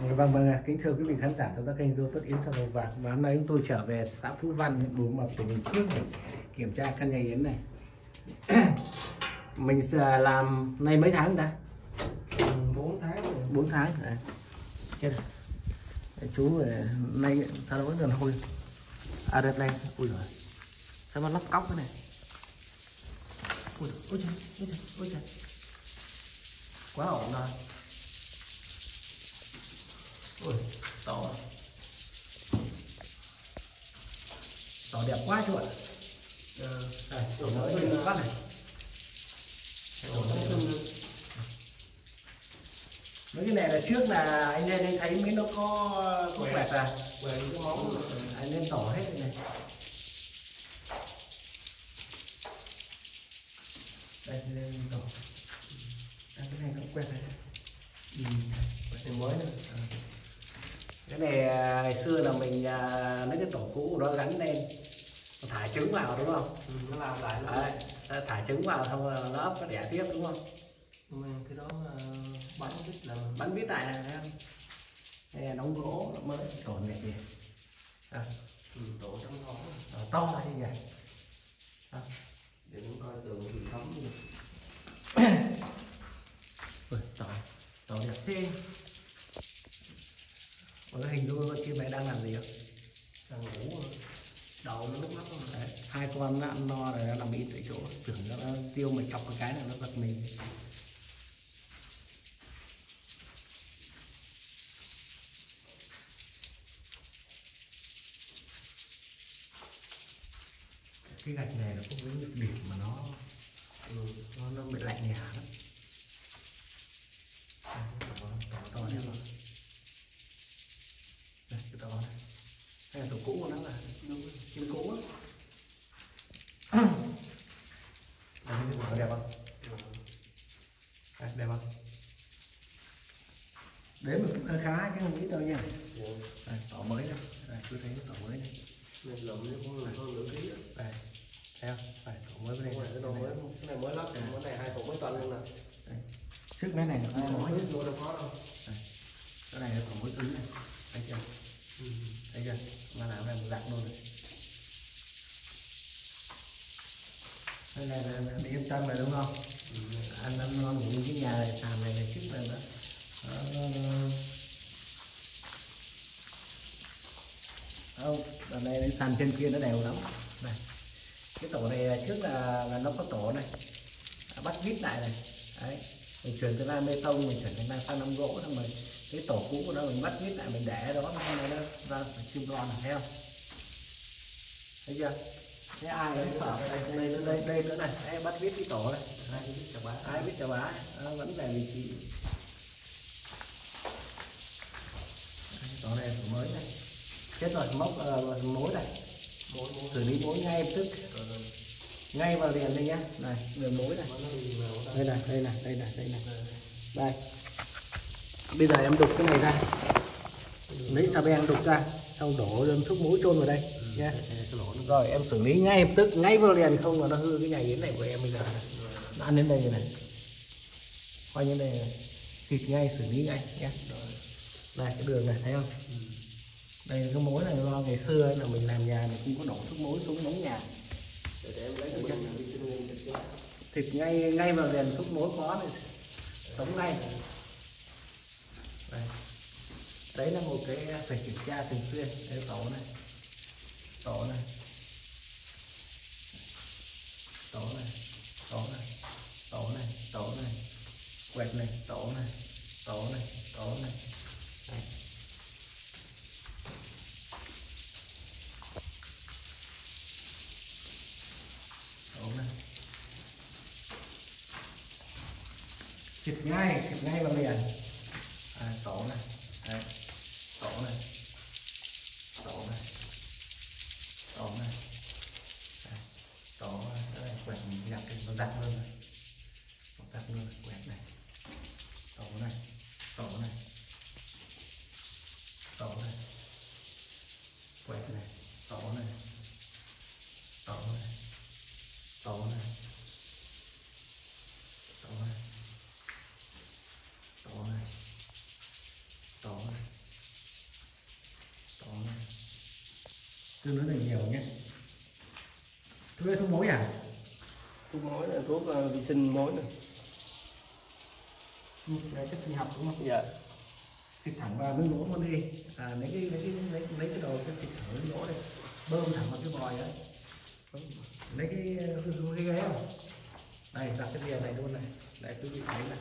Vâng vâng, ạ. kính thưa quý vị khán giả theo dõi kênh youtube Yến Sa Dầu Vàng và hôm nay chúng tôi trở về xã Phú Văn, huyện Bù Mập, tỉnh Bình Phước để kiểm tra căn nhà Yến này. Mình làm nay mấy tháng ta? 4 tháng rồi. 4 tháng. Đấy. Chết rồi. Chú nay sao nó vẫn còn hôi. À đợt này, ui rồi. Sao nó lóc cóc thế này? Ui, ôi trời, ôi trời, ôi trời. Quá ổn rồi. Ui, tỏ Tỏ đẹp quá chú ạ Ờ, Đây, đẹp quá này đẹp. Mấy cái này là trước là anh lên anh thấy mấy nó có có Quẹt. quẹt à những cái món mà anh lên tỏ hết đây này đây lên tỏ à, cái này nó cũng quẹt này ừ. quẹt mới nữa à. Cái này à, ngày xưa là mình à, lấy cái tổ cũ của nó gắn lên thả trứng vào đúng không? Ừ, nó làm lại Đấy, thả trứng vào xong rồi nó ấp nó đẻ tiếp đúng không? Mà cái đó là bắn vít làm bắn vít lại này không? Đây là đóng gỗ nó mới trộn này kìa. À, ừ, tổ trong đó. Nó to như vậy à. để cũng coi tường thì thấm như Ui, tỏ tỏ đẹp thế Có cái hình dung con chim này đang làm gì không? đang ngủ rồi. đầu nó lúc lắc rồi Đấy, hai con nó ăn no rồi nó nằm im tại chỗ tưởng nó, tiêu mà chọc một cái là nó giật mình. Cái gạch này nó cũng có nhược điểm mà nó ừ, nó, nó bị lạnh nhà lắm. Đây cái tỏ đẹp không? Đây, đẹp không? Đấy mà cũng khá khá chứ không ít đâu nha. Ừ. đây, tỏ mới đây đây cứ thấy tỏ mới này nên lụm nó cũng là hơn nửa ký á. Đây thấy không? Tỏ mới bên đây. Rồi, cái đồ mới cái này mới lắp cái này hai tổ mới tuần luôn nè. Đây. trước mấy này nó không nói mua đâu có đâu. Cái này là tỏ mới cứng này. Thấy chưa? Ừ. thấy chưa? Mà làm này một dạng luôn này đây này là là đi yên tâm rồi đúng không Ừ. anh ăn ngon ngủ cái nhà này sàn này này trước này nó- không đợt này cái sàn trên kia nó đều lắm này cái tổ này là trước là là nó có tổ này à, bắt vít lại này đấy mình chuyển từ lan bê tông mình chuyển thành sang năm gỗ xong rồi cái tổ cũ của nó mình bắt vít lại mình để đó nó nó nó ra phải chim con này thấy không thấy chưa thế ai cũng sợ đây đây đây đây, đây nữa này. Đây, bắt vít cái tổ này. Hai cái chà bá ai biết chào bá nó vẫn về vị trí. Tổ này tổ mới này. Chết rồi móc uh, mối này. Mỗi mỗi xử lý mối ngay lập tức. Ngay vào liền đây nhá. Này đường mối này. Đây này đây này đây này đây này. Đây. Bây giờ em đục cái này ra. Lấy xà beng đục ra xong đổ đâm thuốc muối chôn vào đây nhá rồi em xử lý ngay lập tức ngay vào liền. Không là nó hư cái nhà yến này của em bây giờ. Nó ăn đến đây rồi này. Coi như này. Xịt ngay xử lý ngay nhé. Đây cái đường này thấy không? Đây là cái mối này do ngày xưa ấy là mình làm nhà mình cũng có đổ thuốc muối xuống đống nhà. Em xịt ngay ngay vào liền thuốc muối có này. Tống ngay. Đây. đấy là một cái phải kiểm tra thường xuyên cái tổ này tổ này. Tổ này tổ này tổ này tổ này. Quẹt này, tổ này tổ này tổ này. Đấy. tổ này. Ngay xịt ngay vào liền đó này đó này quẹt nhặt cái nó giặt luôn này nó giặt luôn này quẹt này đó này đó này đó này quẹt này đó này đó này đó này đó này đó này đó này đó này cứ nữa này đây thuốc mối à? Thuốc mối là thuốc uh, vi sinh mối nè. Đấy, chất sinh học đúng không? Dạ. Xịt thẳng vào miếng gỗ luôn đi. À lấy cái lấy cái lấy, lấy cái đồ cái xịt thẳng miếng gỗ đây bơm thẳng vào cái vòi ấy lấy cái cái, cái ghế không đây đặt cái bìa này luôn này. Đây quý vị thấy này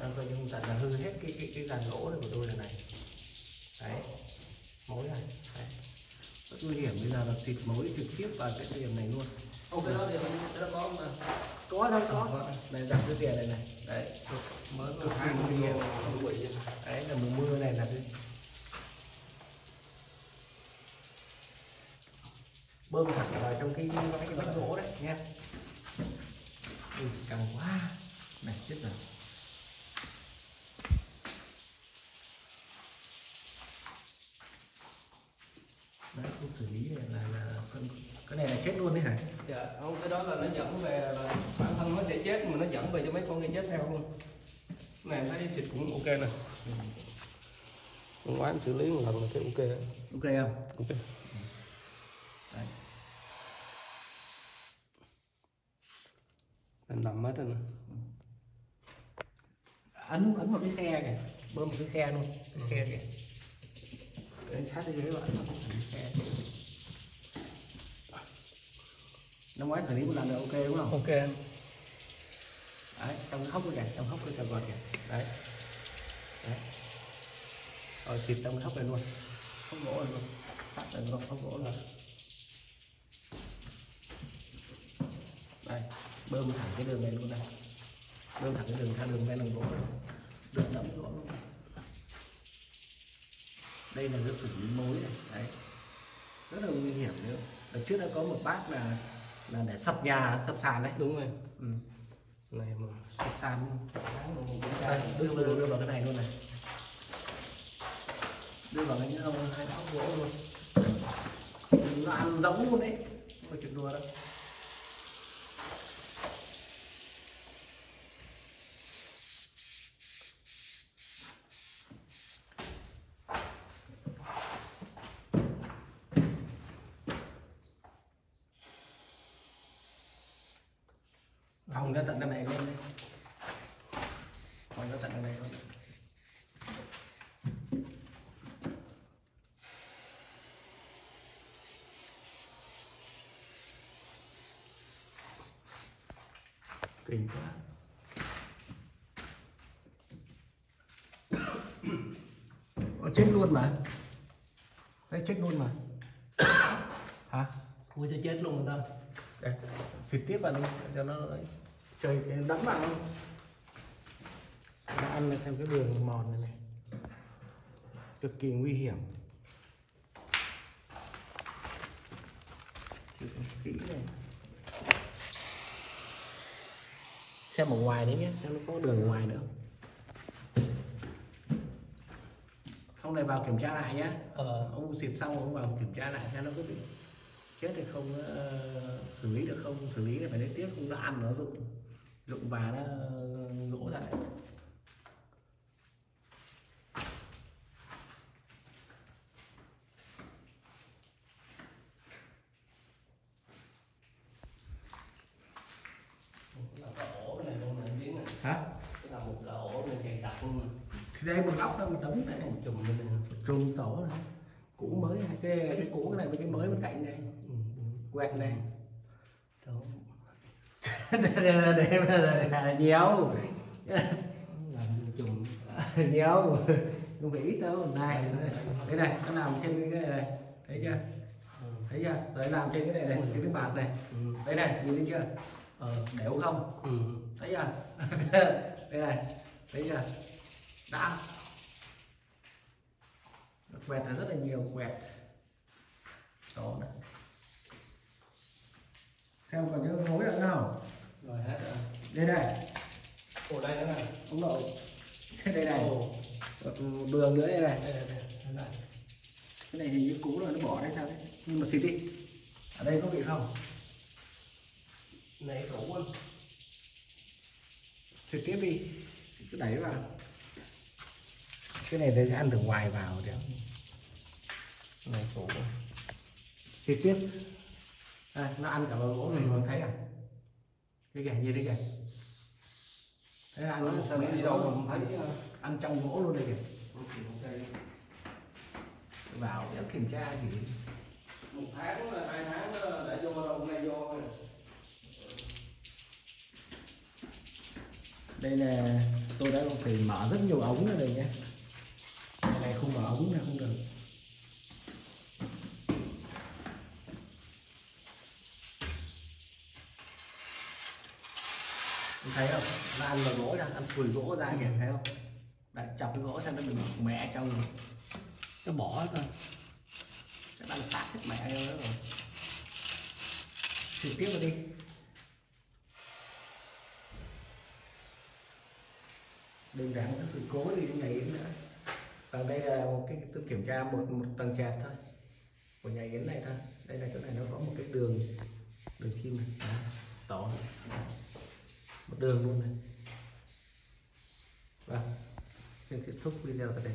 à, coi như thật là hư hết cái cái cái dàn gỗ này của tôi này này. Đấy. Mối này. Đấy. Rất nguy hiểm bây giờ là xịt mối trực tiếp vào cái điểm này luôn. Không cái đó thì đó có mà? Có đâu có. Đây đặt cái bìa này này. Đấy mới kỳ hai nguy hiểm. không quỷ đấy là mùa mưa này là cái bơm thẳng vào trong cái cái cái gỗ đấy nha ừ, càng quá. Này chết rồi đấy không xử lý này là là sân cái này là chết luôn đấy hả? Dạ không cái đó là nó dẫn về là bản thân nó sẽ chết mà nó dẫn về cho mấy con kia chết theo luôn. Này em thấy xịt cũng ok nè. Hôm ngoái em xử lý một lần là cái ok. Ok không? Ok. Đấy. Anh nằm hết rồi nè. Ấn ấn một cái khe kìa. Bơm một cái khe luôn cái khe kìa đấy sát cái ghế bạn năm ngoái xử lý một lần là ok đúng không? Ok đấy trong hốc kìa trong hốc cái cà vợt kìa. Đấy. Đấy. Rồi xịt trong hốc này luôn. Hốc gỗ này luôn. Tắt này luôn hốc gỗ luôn đây bơm thẳng cái đường này luôn này bơm thẳng cái đường theo đường ven đường gỗ. Này. đường đẫm gỗ luôn đây là nước xử lý mối này. Đấy. Rất là nguy hiểm nữa đợt trước đã có một bác là là để sập nhà sập sàn đấy. Đúng rồi. Ừ. này mà sập sàn. Đưa, đưa, đưa vào cái này luôn này. Đưa vào cái ông hai gỗ luôn. Nó ăn giống luôn đấy. Không phải chuyện đùa đâu phòng ra tận đằng này luôn đấy phòng ra tận đằng này luôn kỳ quá Ờ, chết luôn mà. Đấy chết luôn mà. Hả? Ui cho chết luôn người ta. Đây xịt tiếp vào đi cho nó đấy. trời cái đẫm vào không nó ăn theo cái đường mòn này này. Cực kỳ nguy hiểm. Chịu kỹ này xem ở ngoài đấy nhé xem nó có đường ngoài nữa. Không này vào kiểm tra lại nhé. Ờ. Ông xịt xong ông vào kiểm tra lại xem nó có bị chết thì không ờ, xử lý được không xử lý thì phải đến tiếp không nó ăn nó rụng. Rụng và nó lỗ ra đấy là cái ổ cái này luôn này biến này hả cái là một cái ổ này dày đặc luôn mà thì đây một góc đó một đống này. Chùm bên này trùng tổ này cũ mới này cái cái cũ cái này với cái mới bên cạnh này ừ, ừ. quẹt này. Đây là đây là là nhiều chùm. Nhiều không phải ít đâu này. Đây này nó làm trên cái này thấy chưa? Ừ. thấy chưa? Đấy làm trên cái này này trên cái bạt này. Ừ. đây này nhìn thấy chưa? Ờ đều không? Ừ. thấy chưa? Đây này thấy chưa đã quẹt là rất là nhiều quẹt. Đó. Này xem còn chưa mối được không rồi hết rồi. Đây này. Ồ đây nữa nè ông nội. Đây này. Đường nữa đây này. Đây đây đây. Này. Cái này hình như cũ rồi nó bỏ đây sao đấy? Nhưng mà xịt đi. Ở đây có bị không? Này cũ anh xịt tiếp đi. Cứ đẩy vào cái này thì ăn từ ngoài vào thì này cũ trực tiếp. Đây, nó ăn cả vào gỗ này mà thấy à? Cái kìa như thế kìa. Thế ăn nó sao đi đâu mà không thấy ờ, ăn trong gỗ luôn đây kìa. Vào để kiểm tra thì một tháng là hai tháng đã vô đâu nay vô đây là tôi đã phải mở rất nhiều ống ra đây nhé này không mở ống là không được. Em thấy không? Nó ăn vào gỗ ra, ăn sùi gỗ ra kìa thấy không? Đấy chọc cái gỗ xem nó mình mẹ trong rồi. nó bỏ ra nó đang sát hết mẹ cho đó rồi. Trực tiếp vào đi. Đừng để một cái sự cố gì trong này nữa và đây là một cái tôi kiểm tra một một tầng trệt thôi. Của nhà yến này thôi. Đây là chỗ này nó có một cái đường đường kim này. Đó, một đường luôn này. Và xin kết thúc video tại đây.